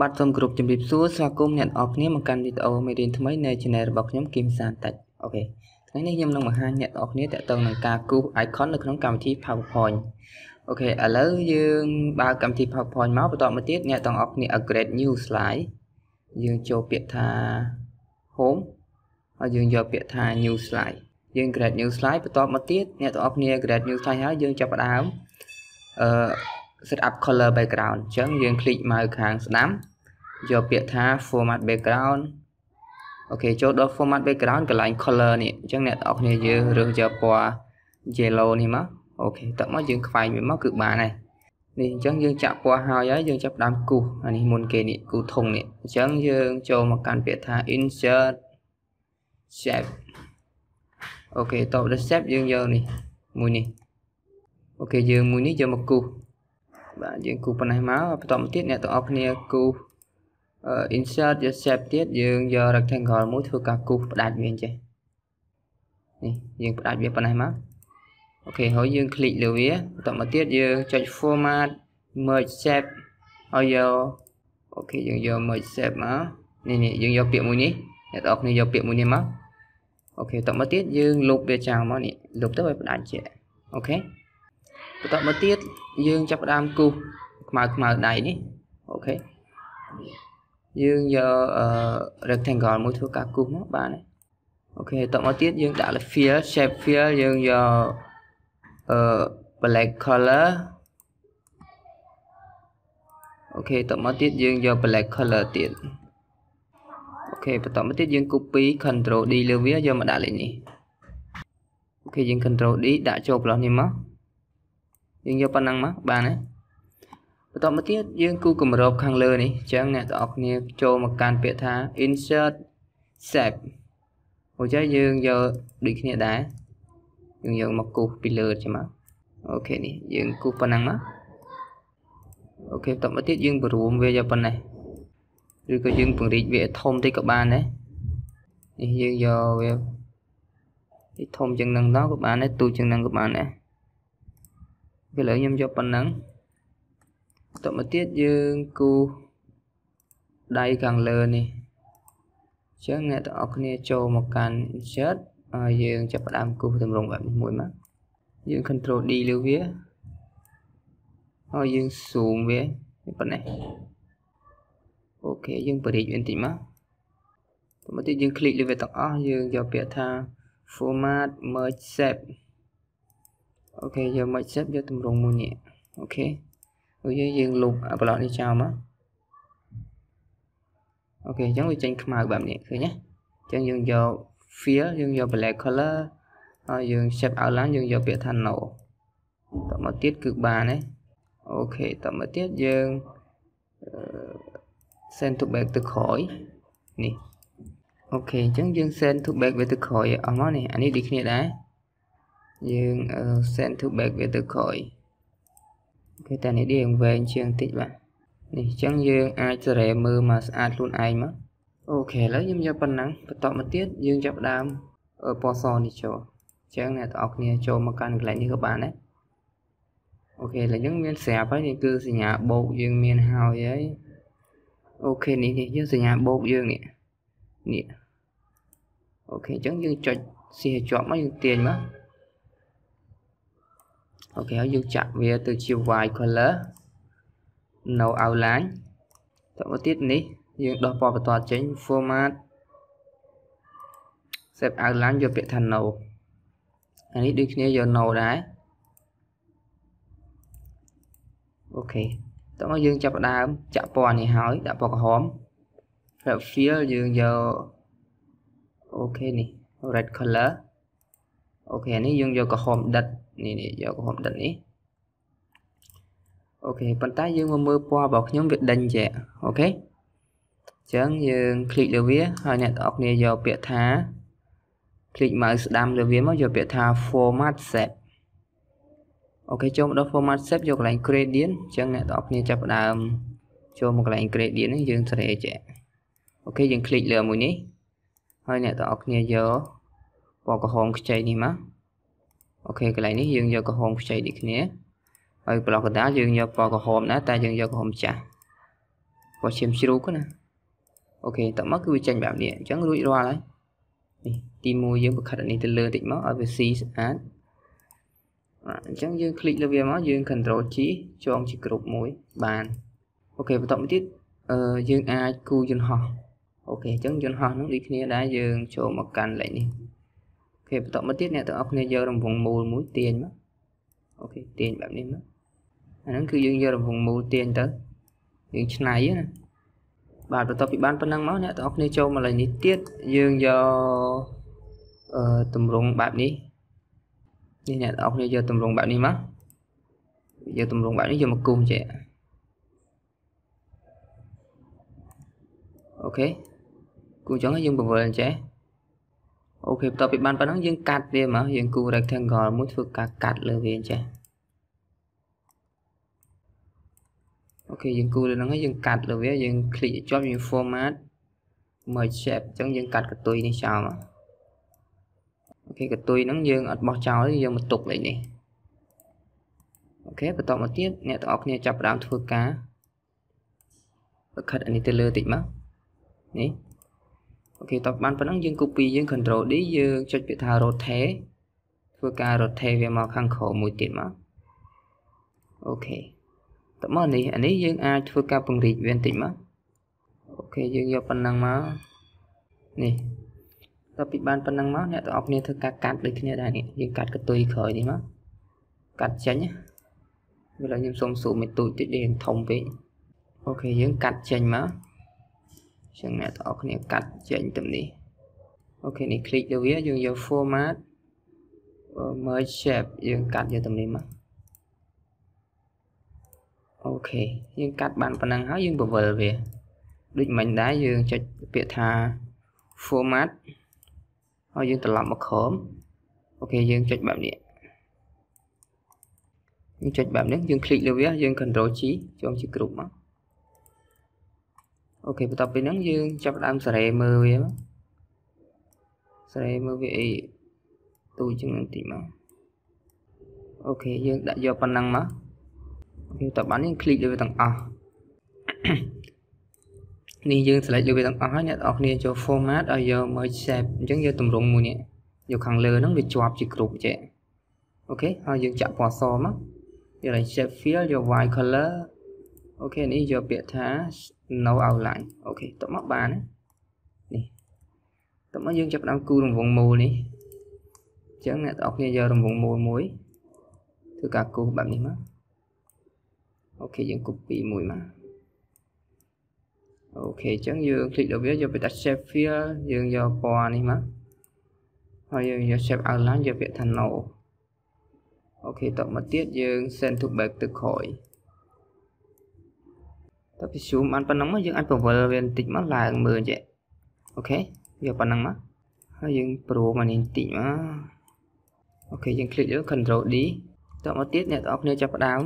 បាទសូមគោរពជំរាបសួរស្វាគមន៍អ្នកនរគ្នាមកកាន់វីដេអូមេរៀនថ្មីនៅ Channel របស់ខ្ញុំគីមសានតិចអូខេថ្ងៃនេះខ្ញុំនឹងបង្ហាញអ្នកនរគ្នាតទៅនឹងការគូស icon នៅក្នុងកម្មវិធី PowerPoint អូខេឥឡូវយើងបើកកម្មវិធី PowerPoint មកបន្តមកទៀតអ្នកទាំងអស់គ្នា upgrade new slide យើងចូលពាក្យថា home ហើយយើងយកពាក្យថា new slide យើង create new slide បន្តមកទៀតអ្នកទាំងអស់គ្នា create new slide ហើយយើងចាប់ផ្ដើមអឺ set up color background អញ្ចឹងយើងคลิกមកខាងស្ដាំយកពាក្យថា format background អូខេចូលដល់ format background កន្លែង color នេះអញ្ចឹងអ្នកនរគ្នាយើងរើសយកពណ៌ yellow នេះមកអូខេតោះមកយើងខ្វែងវាមកគឺបានហើយនេះអញ្ចឹងយើងចាក់ពណ៌ហើយហើយយើងចាប់ដើមគូសអានេះមុនគេនេះគូធុងនេះអញ្ចឹងយើងចូលមកកាន់ពាក្យថា insert shape អូខេតោះដល់ shape យើងយកនេះមួយនេះអូខេយើងមួយនេះយកមកគូស បាទយើងគូសប៉ុណ្ណេះមកបន្តមកទៀតអ្នកទាំងអស់គ្នាគូ insert យក shape ទៀតយើងយក rectangle មួយធ្វើការគូសផ្ដាច់វាចេះនេះយើងផ្ដាច់វាប៉ុណ្ណេះមក OK ហើយយើង click លើវាបន្តមកទៀតយើងចុច format merge shape ហើយយក OK យើងយក merge shape មកនេះនេះយើងយកពាក្យមួយនេះអ្នកទាំងអស់គ្នាយកពាក្យមួយនេះមក OK បន្តមកទៀតយើងលុបវាចោលមកនេះលុបទៅឲ្យផ្ដាច់ចេះ OK បន្តមកទៀតយើងចាប់ផ្ដើមគូសខ្មៅខ្មៅដៃនេះ OK យើងយកអឺ rectangle មួយធ្វើការគូសមកបាន OK តមកទៀតយើងដាក់លើ fill shape fill យើងយកអឺ black color OK តមកទៀតយើងយក black color ទៀត OK បន្តមកទៀតយើង copy control D លើវាយកមកដាក់លេខនេះ OK យើង control D ដាក់ចូលប្លោះនេះមក យើងយកប៉ុណ្ណឹងមកបានហើយបន្តមកទៀតយើងគូសគម្របខាងលើនេះអញ្ចឹងអ្នកទាំងអស់គ្នាចូលមកកាន់ពាក្យថា insert shape OK ចេះយើងយកដូចគ្នាដែរយើងយកមកគូសពីលើចឹងមកអូខេនេះយើងគូសប៉ុណ្ណឹងមកអូខេបន្តមកទៀតយើងបរួមវាយកប៉ុណ្ណេះឬក៏យើងពង្រីកវាធំតិចក៏បានដែរនេះយើងយកវាធំជាងនឹងដល់ក៏បានដែរទូជាងនឹងក៏បានដែរ ឥឡូវខ្ញុំយកប៉ុណ្ណឹងតមកទៀតយើងគូដៃខាងលើនេះអញ្ចឹងអ្នកទាំងអស់គ្នាចូលមកកាន់ insert ហើយយើងចាប់ផ្ដើមគូសតម្រងបែបនេះមួយមកយើង control D លើវាហើយយើង zoom វាប៉ុណ្ណេះអូខេយើងបរិយាវាបន្តិចមកតមកទៀតយើងคลิกលើវាទាំងអស់យើងយកពាក្យថា format merge shape អូខេយក merge shape យកតម្រងមួយនេះអូខេហើយយើងលុបប្លុកនេះចោលមកOK អញ្ចឹងវាចេញខ្មៅបែបនេះឃើញទេអញ្ចឹងយើងយក fill យើងយក black color ហើយយើង shape outline យើងយកពាក្យថា no តមកទៀតគឺបានទេ OK តមកទៀតយើង send to back ទៅក្រោយនេះ OK អញ្ចឹងយើង send to back វាទៅក្រោយអស់មកនេះអានេះដូចគ្នាដែរ យើង send to back វាទៅក្រោយគេតែនេះយើងវែងជាងតិចបាទនេះអញ្ចឹងយើងអាចសេរីមើលមកស្អាតខ្លួនឯងមក OK ឥឡូវខ្ញុំយកប៉ុណ្ណឹងបន្តមកទៀតយើងចាប់ដើមពណ៌សនេះចូលអញ្ចឹងអ្នកទាំងអស់គ្នាចូលមកកាន់កន្លែងនេះក៏បានដែរ OK ឥឡូវយើងមានស្រាប់ហើយនេះគឺសញ្ញាបូកយើងមានហើយហើយ OK នេះនេះយើងសញ្ញាបូកយើងនេះនេះ OK អញ្ចឹងយើងចុចស៊ីឲ្យជាប់មកយើងទាញមក អូខេហើយយើងចាក់វាទៅជា white color no outline តទៅទៀតនេះយើងដោះពណ៌បន្ទាត់ចេញ format set outline យកពាក្យថា no អានេះដូចគ្នាយក no ដែរអូខេតោះមកយើងចាប់ផ្ដើមចាក់ពណ៌នេះហើយដាក់ពណ៌ក្រហម fill យើងយកអូខេនេះ red color OK នេះយើងយកក្រហមដិត នេះនេះយកក្រហមដិតនេះអូខេប៉ុន្តែយើងមកមើលពណ៌របស់ខ្ញុំវាដេញចេះអូខេអញ្ចឹងយើងคลิกលើវាហើយអ្នកទាំងអស់គ្នាយកពាក្យថាคลิก mouse ស្ដាំលើវាមកយកពាក្យថា format set អូខេចូលមកដល់ format set យកកន្លែង gradient អញ្ចឹងអ្នកទាំងអស់គ្នាចាប់ផ្ដើមចូលមកកន្លែង gradient នេះយើងសេរីចេះអូខេយើងคลิกលើមួយនេះហើយអ្នកទាំងអស់គ្នាយកពណ៌ក្រហមខ្ចីនេះមក អូខេកន្លែងនេះយើងយកក្រហមខ្ចីដូចគ្នាហើយប្លុកកណ្ដាលយើងយកពណ៌ក្រហមដែរតែយើងយកក្រហមចាស់ ពណ៌ឈាមជ្រូកណាអូខេតមកគឺវាចេញបែបនេះអញ្ចឹងរួចរាល់ហើយនេះទី1យើងបង្ខិតអានេះទៅលើតិចមកឲ្យវាស៊ីស្អាតអញ្ចឹងយើងคลิกលើវាមកយើង control G ចងជាគ្រប់មួយបានអូខេបន្តមកទៀតអឺយើងអាចគូយន្តហោះអូខេអញ្ចឹងយន្តហោះហ្នឹងដូចគ្នាដែរយើងចូលមកកាន់លេខនេះអូ OK បន្តមកទៀតអ្នកទាំងអស់គ្នាយករង្វង់មូលមួយទាញមក OK ទាញបែបនេះមកអាហ្នឹងគឺយើងយករង្វង់មូលទាញទៅយើងឆ្នៃណាបាទបន្ទាប់ពីបានប៉ុណ្ណឹងមកអ្នកទាំងអស់គ្នាចូលមកលេខនេះទៀតយើងយកអឺតម្រងបែបនេះនេះអ្នកទាំងអស់គ្នាយកតម្រងបែបនេះមកយកតម្រងបែបនេះយកមកគូសចេះអូខេគូចឹងយើងបង្វិលចេះ អូខេបន្ទាប់ពីបានប៉ុណ្ណឹងយើងកាត់វាមកយើងគូ rectangle មួយធ្វើការកាត់លើវាអញ្ចឹងអូខេយើងគូលើហ្នឹងហើយយើងកាត់លើវាយើង click ជាប់យើង format merge shape អញ្ចឹងយើងកាត់កតុយនេះចោលមកOK កន្ទុយហ្នឹងយើងអត់បោះចោលទេយើងមកទុកលេខនេះ OK បន្តមកទៀតអ្នកទាំងអស់គ្នាចាប់ផ្ដើមធ្វើការបង្ខិតអានេះទៅលើតិចមកនេះ OK តពីបានប៉ុណ្ណឹងយើង copy យើង control D យើងចុចពាក្យថា rotate ធ្វើការ rotate វាមកខាងក្រោមមួយទៀតមក OK តមកនេះអានេះយើងអាចធ្វើការពង្រីកវាបន្តិចមក OK យើងយកប៉ុណ្ណឹងមកនេះតពីបានប៉ុណ្ណឹងមកអ្នកទាំងអស់គ្នាធ្វើការកាត់ដូចគ្នាដែរនេះយើងកាត់កន្ទុយក្រោយនេះមកកាត់ចេញវាឡើយខ្ញុំសុំស៊ូមឲ្យទូចតិចនេះធំពេក OK យើងកាត់ចេញមក ចឹងអ្នកទាំងអស់គ្នាកាត់ចេញទៅនេះអូខេនេះคลิกទៅវាយើងយក format merge shape យើងកាត់យកទៅនេះមកអូខេយើងកាត់បានប៉ុណ្ណឹងហើយយើងបវិលវាដូចមិញដែរយើងចុចពាក្យថា format ហើយយើងត្រឡប់មកក្រោមអូខេយើងចុចបែបនេះយើងចុចបែបនេះយើងคลิกលើវាយើង control G ចូលជាគ្រប់មក អូខេបន្ទាប់ពីហ្នឹងយើងចាប់ដើមសារ៉េមើលវាសារ៉េមើលវាអីទូជាងនឹងតិចមកអូខេយើងដាក់យកប៉ុណ្ណឹងមកអូខេតបានយើងคลิกលើវាទាំងអស់នេះយើង select លើវាទាំងអស់ហើយអ្នកនរគ្នាចូល format ឲ្យយក merge shape អញ្ចឹងយកតម្រងមួយនេះយកខាងលើហ្នឹងវាជាប់ជាគ្រប់ចេះអូខេហើយយើងចាក់ពណ៌សមកយក shape fill យក white color អូខេនេះយកពាក្យថា no outline អូខេតមកបាននេះតមកយើងចាប់ផ្ដើមគូរង្វង់មូលនេះអញ្ចឹងអ្នកទាំងអស់គ្នាយករង្វង់មូលមួយធ្វើការគូសបែបនេះមកអូខេយើង copy មួយមកអូខេអញ្ចឹងយើងคลิกលើវាយកពាក្យថា shape fill យើងយកពណ៌នេះមកហើយយើងយក shape outline យកពាក្យថា no អូខេតមកទៀតយើង send to back ទៅក្រោយ តពី zoom បានប៉ុណ្ណឹងមកយើងអាចពង្វិលវាបន្តិចមកឡើងមើលចេះអូខេយកប៉ុណ្ណឹងមកហើយយើងប្រូមកនេះបន្តិចមកអូខេយើងคลิกលើ control D តមកទៀតអ្នកទាំងអស់គ្នាចាប់ផ្ដើម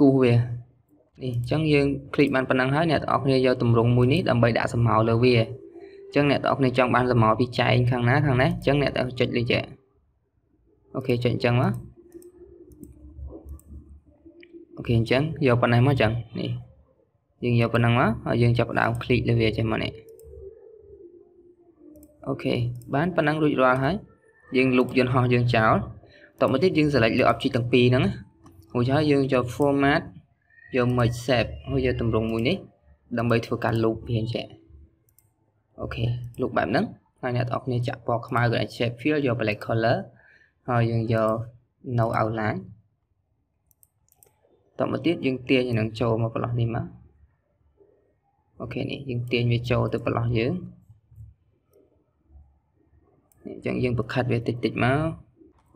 គូសវានេះអញ្ចឹងយើងคลิกបានប៉ុណ្ណឹងហើយអ្នកទាំងអស់គ្នាយកទម្រង់មួយនេះដើម្បីដាក់សម្ោលើវាអញ្ចឹងអ្នកទាំងអស់គ្នាចង់បានសម្ោពីចែងខាងណាខាងណាអញ្ចឹងអ្នកទាំងចុចលេខចេះអូខេចុចអញ្ចឹងមកអូខេអញ្ចឹងយកប៉ុណ្ណេះមកអញ្ចឹងនេះ យើងយកប៉ុណ្ណឹងមកហើយយើងចាប់ដើមคลิกលើវាចេះមកនេះអូខេបានប៉ុណ្ណឹងរួចរាល់ហើយយើងលុបយន្តហោះយើងចោលតទៅមកទៀតយើង select លើ object ទាំងពីរហ្នឹងរួចហើយយើងយក format យក merge shape ហើយយកតម្រងមួយនេះដើម្បីធ្វើការ loop វាចេះអូខេ loop បែបហ្នឹងហើយអ្នកទាំងអស់គ្នាចាក់ពណ៌ខ្មៅកន្លែង shape fill យក black color ហើយយើងយក no outline តមកទៀតយើងទាញនឹងចូលមកប្រឡោះនេះមក អូខេនេះយើងទាញវាចូលទៅប្រឡោះយើងនេះអញ្ចឹងយើងបង្ខិតវាតិចតិចមក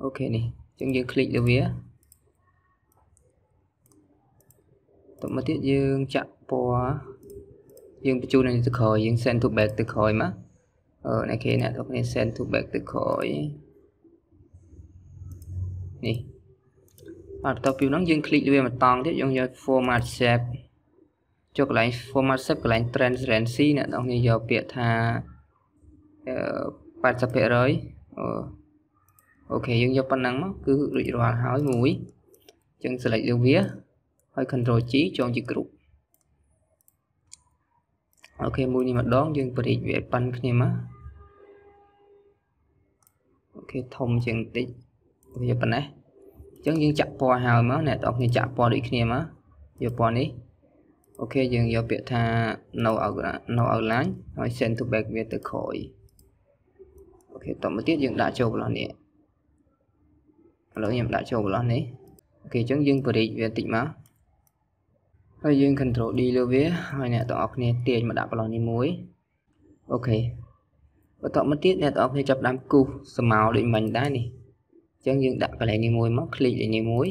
អូខេនេះអញ្ចឹងយើងคลิกលើវាតមកទៀតយើងចាក់ពណ៌យើងបញ្ជូនទៅក្រោយយើង send to back ទៅក្រោយមកអឺអ្នកគេអ្នកទាំងគ្នា send to back ទៅក្រោយនេះបាទបន្ទាប់ពីហ្នឹងយើងคลิกលើវាម្ដងទៀតយើងយក format shape ចុះកន្លែង format shape កន្លែង transparency អ្នកនរគ្នាយកពាក្យថា80%អូខេយើងយកប៉ុណ្ណឹងមកគឺរួចរាល់ហើយមួយអញ្ចឹង select លើវាហើយ control G ចងជា group អូខេមួយនេះម្ដងយើងបរិចវាប៉ាន់គ្នាមកអូខេធំជាងបន្តិចវាប៉ុណ្ណេះអញ្ចឹងយើងចាក់ពណ៌ហើយមកអ្នកទាំងអស់គ្នាចាក់ពណ៌ដូចគ្នាមកយកពណ៌នេះ អូខេយើងយកពាក្យថា no outline no outline ហើយ send to back វាទៅក្រោយអូខេតមកទៀតយើងដាក់ចូលបន្លោះនេះឥឡូវខ្ញុំដាក់ចូលបន្លោះនេះអូខេអញ្ចឹងយើងបរិចវាតិចមកហើយយើង control D លើវាហើយអ្នកទាំងអស់គ្នាទាញមកដាក់បន្លោះនេះមួយអូខេបន្តមកទៀតអ្នកទាំងអស់គ្នាចាប់ដើមគូសស្មៅដូចមិញដែរនេះអញ្ចឹងយើងដាក់កន្លែងនេះមួយមកคลิกលេខនេះមួយ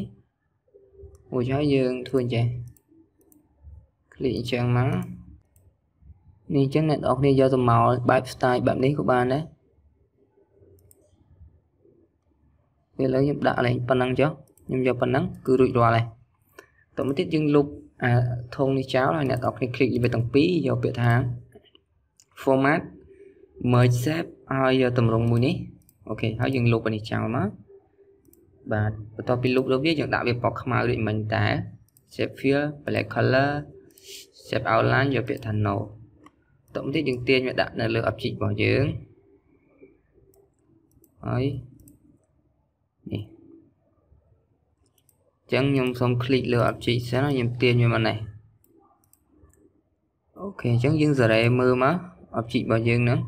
មួយហើយយើងធ្វើអញ្ចឹង ភ្លេចអញ្ចឹងមកនេះអញ្ចឹងអ្នកនរគ្នាយកទៅមកបែប style បែបនេះក៏បានដែរពេលឥឡូវខ្ញុំដាក់ឡើងប៉ុណ្ណឹងចុះខ្ញុំយកប៉ុណ្ណឹងគឺរួចរាល់ហើយតទៅមកទៀតយើងលុបអាធុងនេះចោលហើយអ្នកនរគ្នា click លេខទាំងពីរយកពាក្យថា format merge shape ហើយយកតម្រង់មួយនេះអូខេហើយយើងលុបអានេះចោលមកបាទបន្ទាប់ពីលុបទៅវាយើងដាក់វាពណ៌ខ្មៅដូចមិញតែ shape fill black color step outline យកពាក្យថា node តោះមកទៀតយើងទាញវាដាក់នៅលើ object របស់យើងហើយនេះអញ្ចឹងខ្ញុំសូម click លើ object សិនខ្ញុំទាញវាមកនេះokay អញ្ចឹងយើងសារ៉េមើលមក object របស់យើងហ្នឹង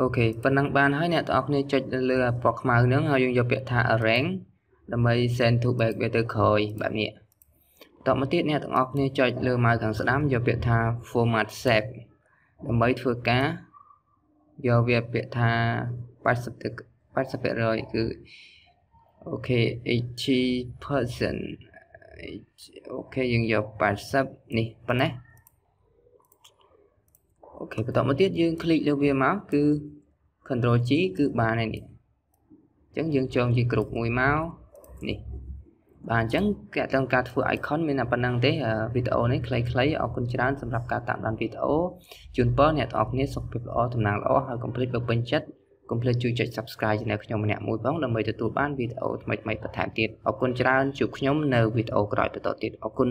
okay ប៉ុណ្ណឹងបានហើយអ្នកទាំងអស់គ្នាចុចលើពណ៌ខ្មៅហ្នឹងហើយយើងយកពាក្យថា arrange ដើម្បី send to back វាទៅក្រោយបែបនេះ តមកទៀតអ្នកទាំងអស់គ្នាចុចលើម៉ៅខាងស្ដាំយកពាក្យថា format shape ដើម្បីធ្វើការយកវាពាក្យថា80 80%គឺអូខេ80%អូខេយើងយក80នេះប៉ុណ្ណេះអូខេបន្តមកទៀតយើងคลิกលើវាមកគឺ control G គឺបានហើយនេះអញ្ចឹងយើងចងជាគ្រប់មួយមកនេះ បាទអញ្ចឹងកាក់តងការធ្វើ icon មានតែប៉ុណ្្នឹងទេវីដេអូនេះខ្លីៗអរគុណច្រើនសម្រាប់ការតាមដានវីដេអូជូនពរអ្នកទាំងអស់គ្នាសុខភាពល្អតំណាងល្អហើយកុំភ្លេចបើពេញចិត្តកុំភ្លេចជួយចុច Subscribe ជម្នះខ្ញុំម្នាក់មួយផងដើម្បីទទួលបានវីដេអូថ្មីៗបន្ថែមទៀតអរគុណច្រើនជួបខ្ញុំនៅវីដេអូក្រោយបន្តទៀតអរគុណ